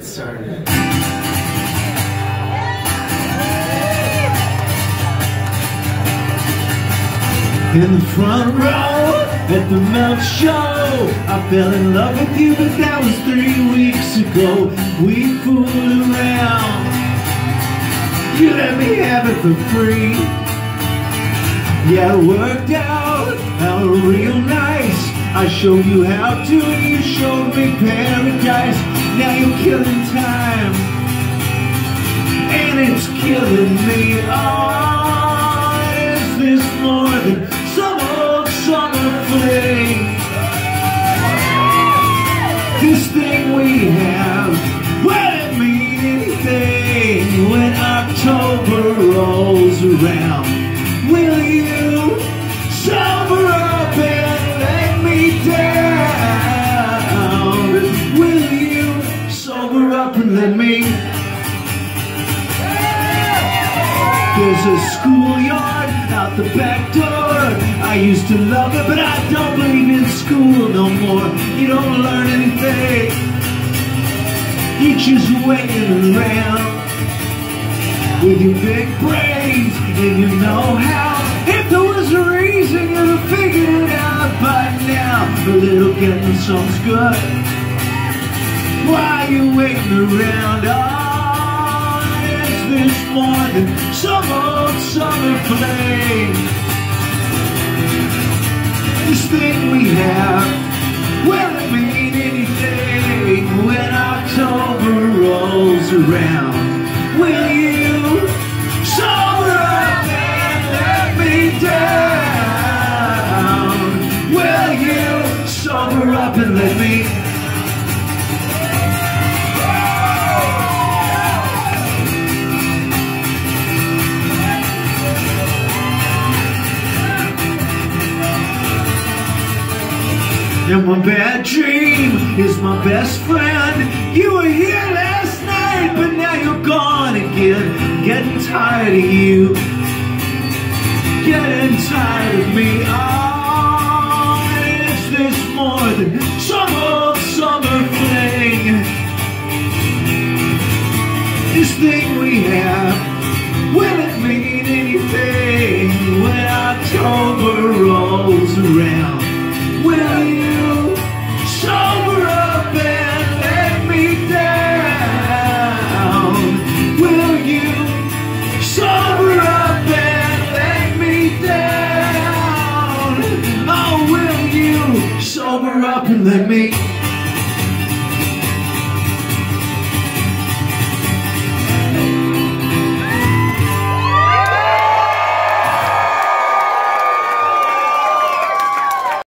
get started. In the front row at the Melt Show, I fell in love with you, but that was three weeks ago. We fooled around. You let me have it for free. Yeah, it worked out, how real nice. I showed you how to, you showed me paradise. Now you're killing time, and it's killing me. Oh, is this more than some old summer fling? This thing we have, will it mean anything when October rolls around? Will you There's a schoolyard out the back door. I used to love it, but I don't believe in school no more. You don't learn anything. You're just waiting around with your big brains and your know how. If there was a reason, you'd have figured it out by now. A little getting some's good. Why are you waiting around? Oh, is this some old This thing we have, will it mean anything when October rolls around? Will you sober up and let me down? Will you sober up and let me? And my bad dream is my best friend. You were here last night, but now you're gone again. Getting tired of you. Getting tired of me. Oh, is this more than some old summer fling? This thing we have sober up and let me